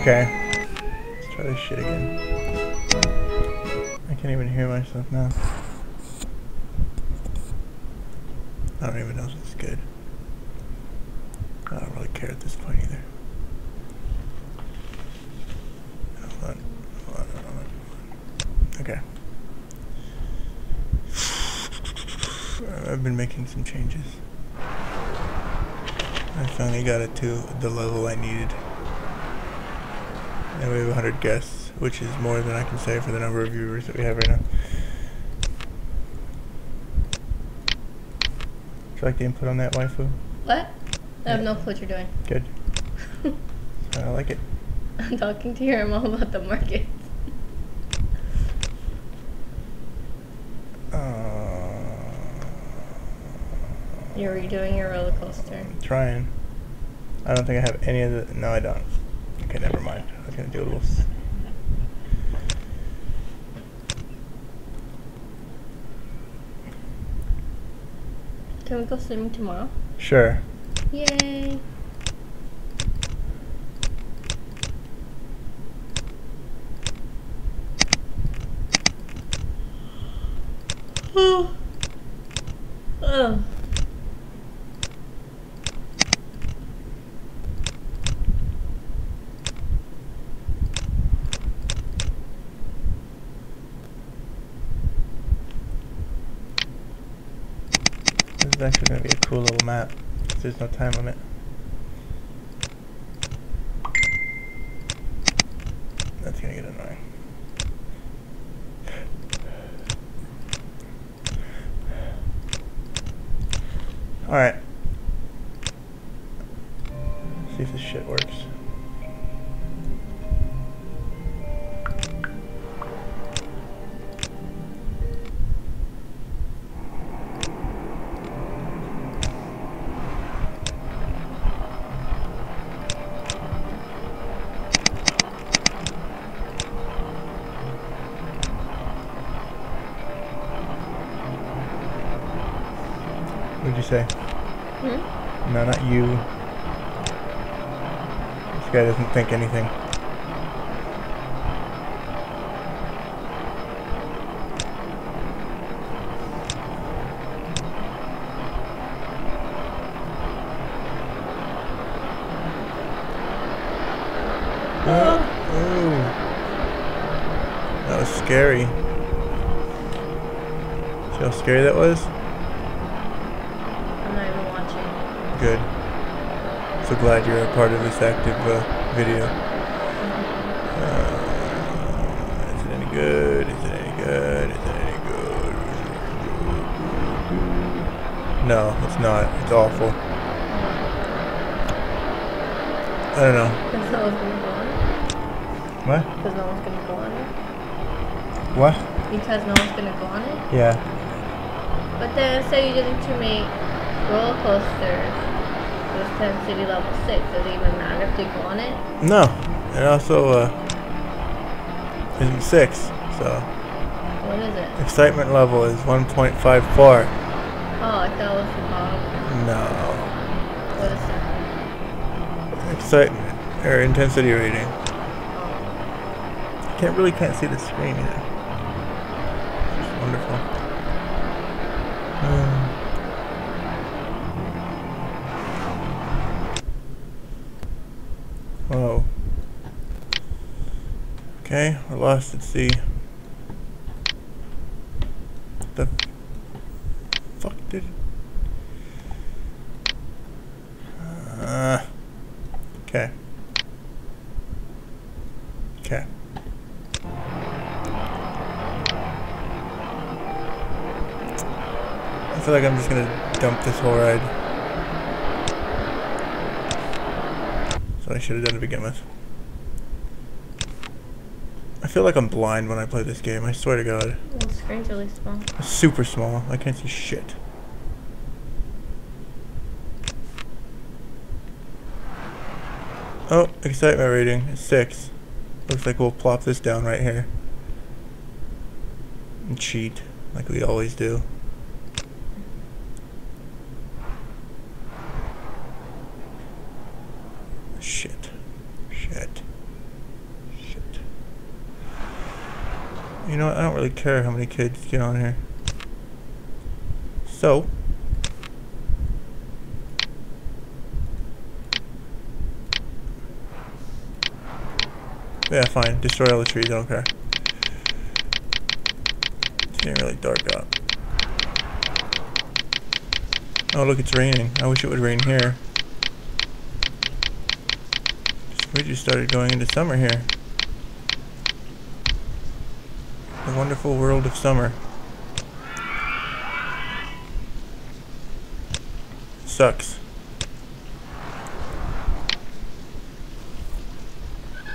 Okay. Let's try this shit again. I can't even hear myself now. I don't even know if it's good. I don't really care at this point either. Hold on. Hold on, hold on. Okay. I've been making some changes. I finally got it to the level I needed. And we have 100 guests, which is more than I can say for the number of viewers that we have right now. Would you like the input on that, waifu? What? I have Yeah. no clue what you're doing. Good. I like it. I'm talking to your mom about the market. Uh, You're redoing your roller coaster. I'm trying. I don't think I have any of the. No, I don't. Okay, never mind. I was gonna do a Can we go swimming tomorrow? Sure. Yay! Oh. Oh. This is actually gonna be a cool little map. There's no time limit. That's gonna get annoying. Alright. See if this shit works. Say? Hmm? No, not you. This guy doesn't think anything. Oh, oh. That was scary. See how scary that was? I'm not even watching. Good. So glad you're a part of this active uh, video. Uh, is it any good? Is it any good? Is it any good? No, it's not. It's awful. I don't know. Because no one's gonna go on it? What? Because no one's gonna go on it? What? Because no one's gonna go on it? Yeah. But then say you didn't to make roller coasters with intensity level 6. Does it even matter if they go on it? No. It also uh, isn't six, so What is it? excitement level is 1.54. Oh, I thought it was bottom. No. What is that? Excitement or intensity rating. Oh. Can't really can't see the screen either. It's wonderful. Okay, we're lost at sea. The fuck did? Uh, okay. Okay. I feel like I'm just gonna dump this whole ride. What I should have done to begin with. I feel like I'm blind when I play this game, I swear to god. The screen's really small. It's super small, I can't see shit. Oh, excitement rating is 6. Looks like we'll plop this down right here. And cheat, like we always do. Shit. Shit. You know? I don't really care how many kids get on here. So. Yeah, fine. Destroy all the trees. I don't care. It's getting really dark out. Oh, look, it's raining. I wish it would rain here. We just started going into summer here. The wonderful world of summer. Sucks.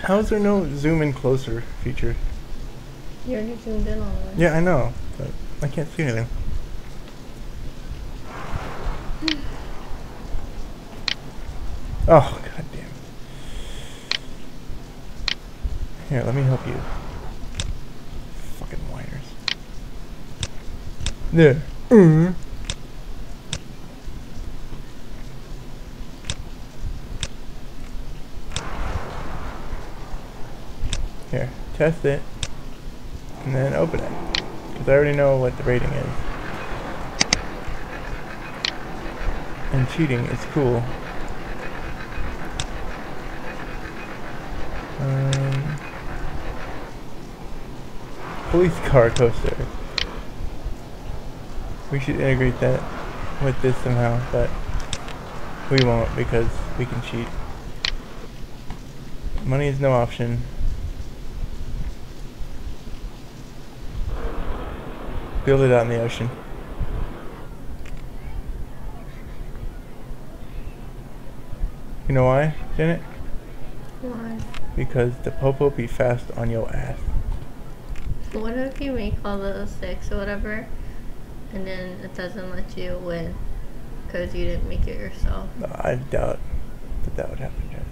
How is there no zoom in closer feature? You already zoomed in on it. Yeah, I know, but I can't see anything. Oh, god damn. Here, let me help you. Fucking whiners. There. Mm. Here, test it. And then open it. Because I already know what the rating is. And cheating is cool. Um, police car coaster. We should integrate that with this somehow, but we won't because we can cheat. Money is no option. Build it out in the ocean. You know why, Janet? Why? Because the popo be fast on your ass. What if you make all the six or whatever, and then it doesn't let you win because you didn't make it yourself? I doubt that that would happen, Janet.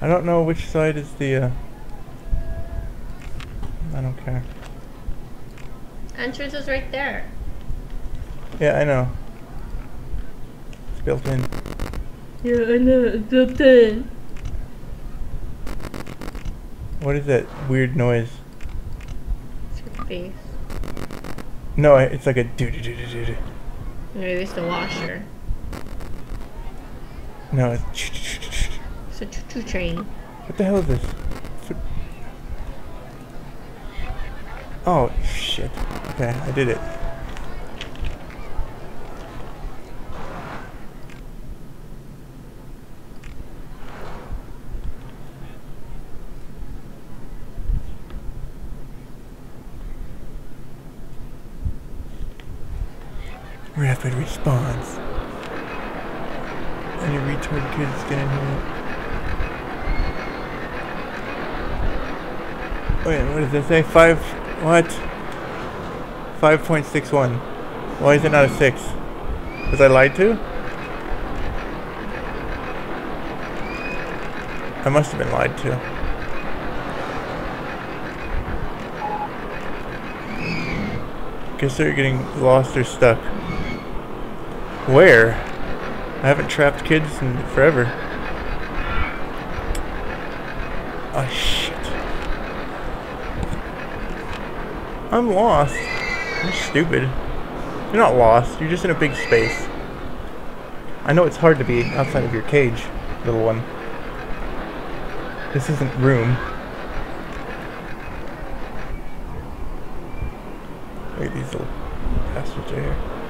I don't know which side is the, uh... I don't care. Entrance is right there. Yeah, I know. It's built in. Yeah, I know. It's built in. What is that weird noise? It's your face. No, it's like a doo doo doo doo doo doo. Maybe it's the washer. No, it's... It's a choo-choo train. What the hell is this? Oh, shit. Okay, I did it. Rapid response. Any retard kids in here? Oh, Wait, what does this say? Five, what? 5.61. Why is it not a 6? Was I lied to? I must have been lied to. Guess they're getting lost or stuck. Where? I haven't trapped kids in forever. Oh shit. I'm lost. You're stupid. You're not lost. You're just in a big space. I know it's hard to be outside of your cage, little one. This isn't room. Look at these little bastards here.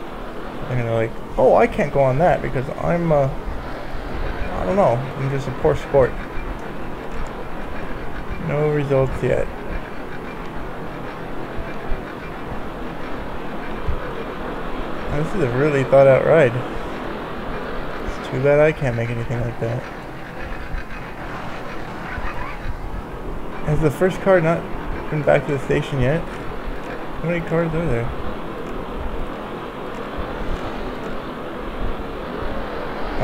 And they're like, oh, I can't go on that because I'm, uh, I don't know. I'm just a poor sport. No results yet. This is a really thought out ride. It's too bad I can't make anything like that. Has the first car not been back to the station yet? How many cars are there?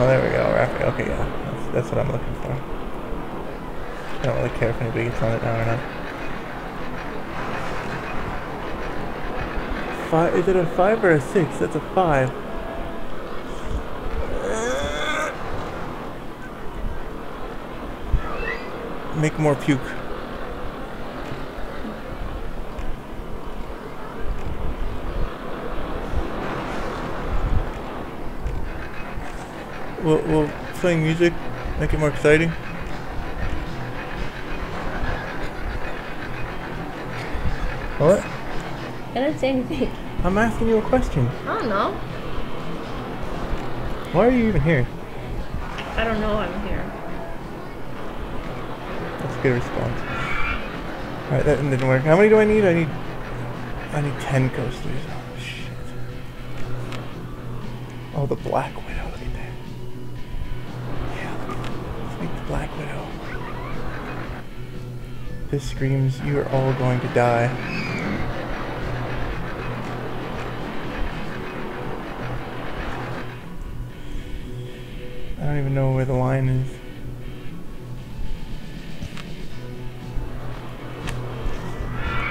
Oh, there we go. Rapid. Okay, yeah. That's, that's what I'm looking for. I don't really care if anybody gets on it now or not. Five, is it a five or a six? That's a five. Make more puke. Will, will playing music make it more exciting? What? I didn't say anything. I'm asking you a question. I don't know. Why are you even here? I don't know I'm here. That's a good response. Alright, that didn't work. How many do I need? I need... I need 10 coasters. Oh, shit. Oh, the Black Widow. Look at that. Yeah, let's make the Black Widow. This screams, you are all going to die. I don't even know where the line is.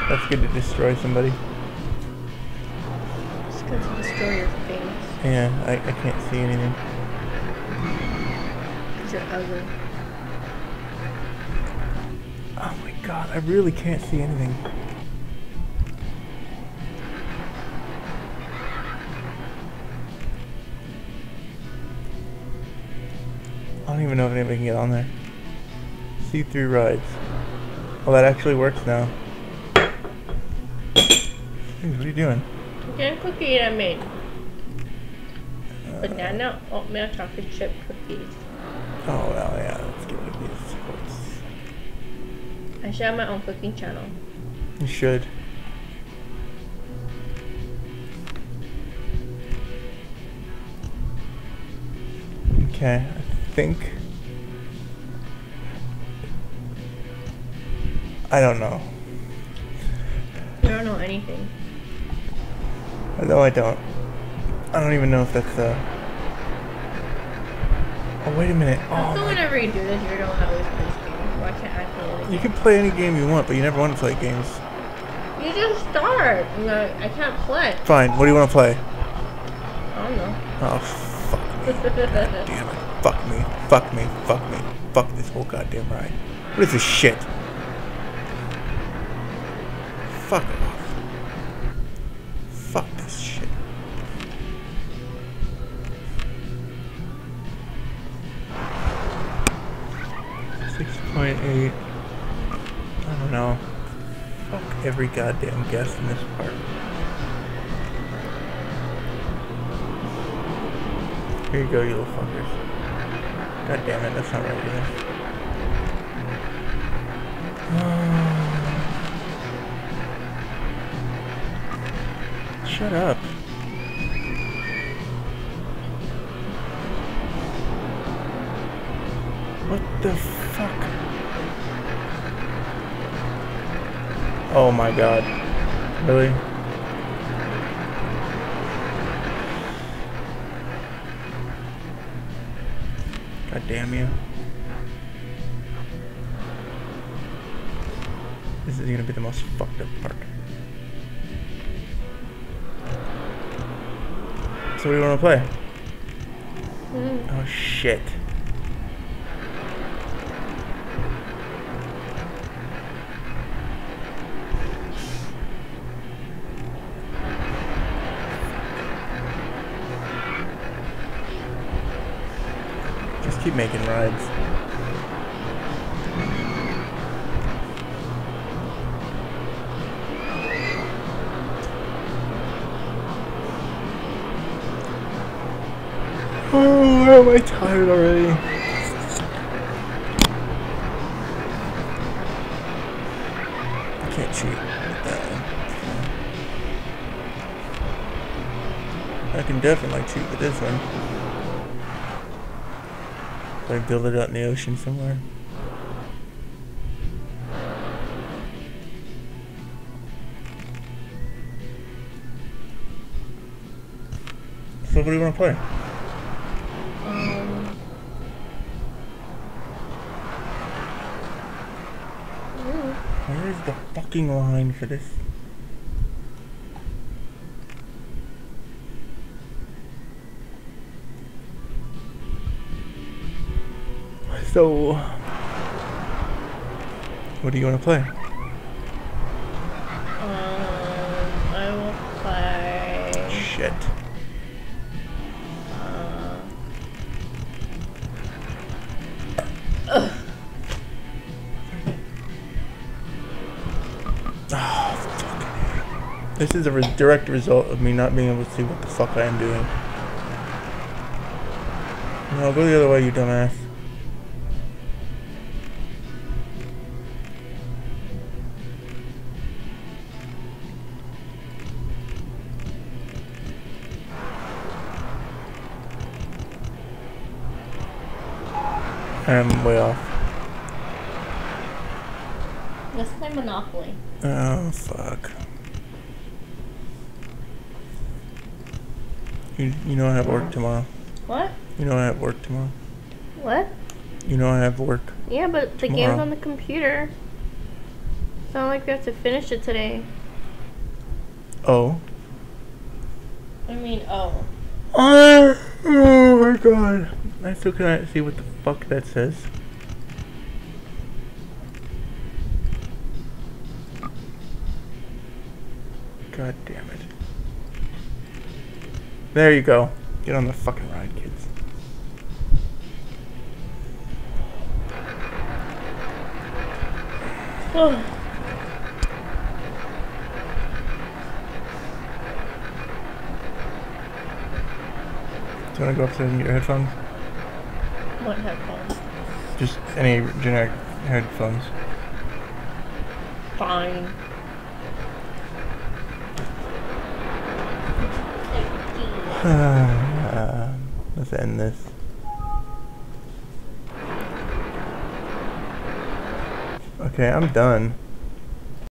That's good to destroy somebody. It's good to destroy your things. Yeah, I, I can't see anything. Because you're ugly. Oh my god, I really can't see anything. I don't even know if anybody can get on there. See-through rides. Well, that actually works now. Hey, what are you doing? Get a cookie I made. Banana oatmeal chocolate chip cookies. Oh, well, yeah, let's get rid of these. I should have my own cooking channel. You should. Okay, I think. I don't know. You don't know anything. No, I don't. I don't even know if that's uh. Oh wait a minute. Oh, my- whenever you do this, you don't always play this game? Why can't I play it? you can play any game you want, but you never want to play games. You just start. You know, I can't play. Fine. What do you want to play? I don't know. Oh fuck me. Damn it. Fuck me. Fuck me. Fuck me. Fuck this whole goddamn ride. What is this shit? Fuck off. 1.8. I don't know. Fuck every goddamn guess in this part. Here you go, you little fuckers. God damn it, that's not right either. Shut up. What the fuck? Oh my god. Really? God damn you. This is gonna be the most fucked up part. So what do you wanna play? Mm. Oh shit. Keep making rides. Oh, am I tired already? I can definitely cheat with this one. I build it out in the ocean somewhere. So what do you want to play? Um. Where's the fucking line for this? So, what do you want to play? Um, I will play. Shit. Uh, ugh. Oh, this is a re direct result of me not being able to see what the fuck I am doing. No, go the other way, you dumbass. I'm way off. Let's play Monopoly. Oh, fuck. You, you know I have work tomorrow. What? You know I have work tomorrow. What? You know I have work. Yeah, but the game's on the computer. It's not like we have to finish it today. Oh. I mean, oh. Oh, oh my god. I still cannot see what the fuck that says. God damn it. There you go. Get on the fucking ride, kids. Oh. Do you want to go upstairs and get your headphones? What headphones? Just any generic headphones. Fine. Let's end this. Okay, I'm done.